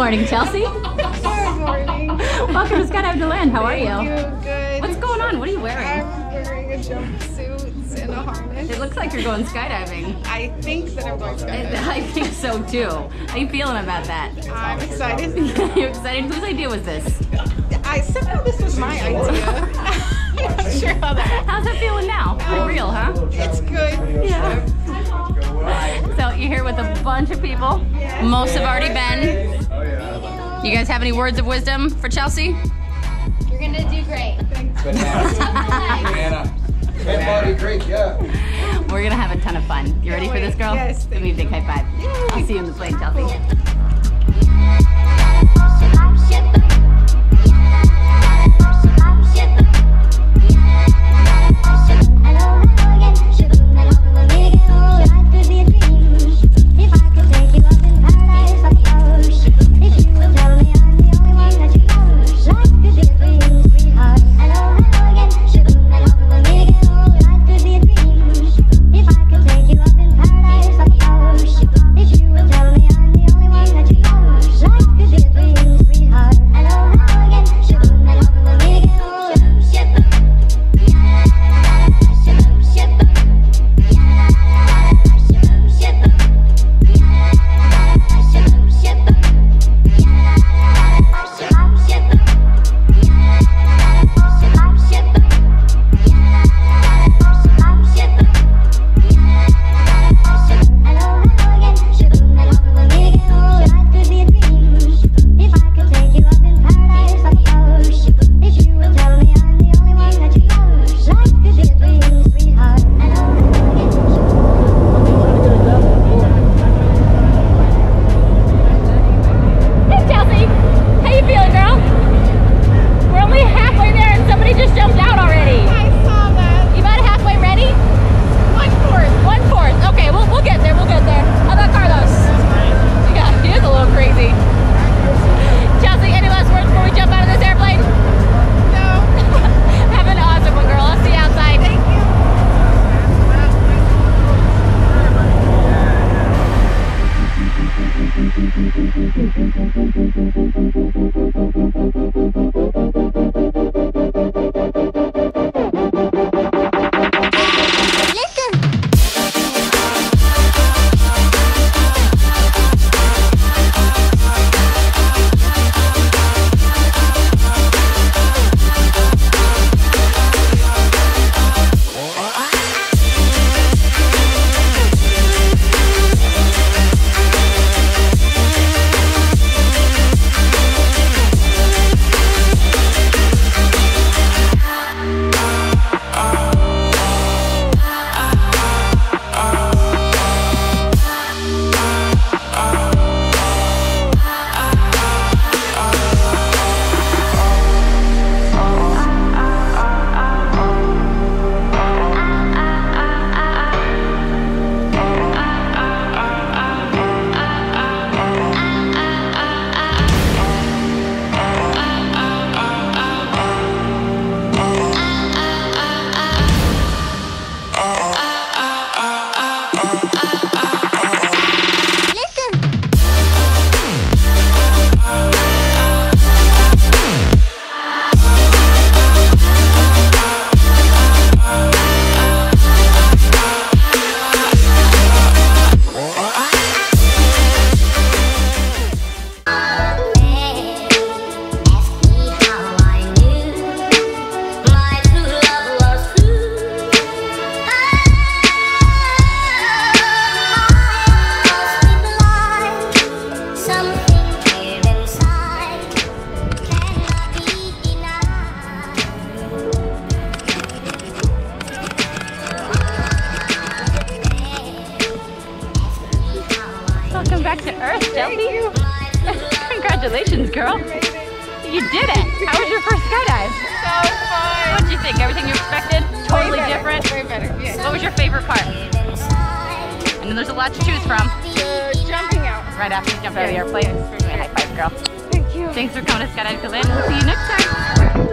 morning, Chelsea. Good morning. Welcome to Skydive DeLand. How are you? you. Good. What's going on? What are you wearing? I'm wearing a jumpsuit and a harness. It looks like you're going skydiving. I think that I'm going skydiving. I think so too. How are you feeling about that? I'm excited. you're excited? Whose idea was this? I somehow this was my idea. I'm not sure how that. How's it feeling now? Like um, real, huh? It's good. Yeah. So you're here with a bunch of people. Most have already been. You guys have any words of wisdom for Chelsea? You're gonna do great. Thanks. Banana. Banana. Great, yeah. We're gonna have a ton of fun. You ready for this, girl? Yes, Give me a big high five. I'll see you in the plane, Chelsea. Welcome back to Earth, Chelsea. Congratulations, girl. You did it. How was your first skydive? So fun. What did you think? Everything you expected? Totally better, different? Way better. Yes. What was your favorite part? Know there's a lot to choose from. The jumping out. Right after you jump out of the airplane. yes, for Give me a high five, girl. Thank you. Thanks for coming to Skydive DeLand. We'll see you next time.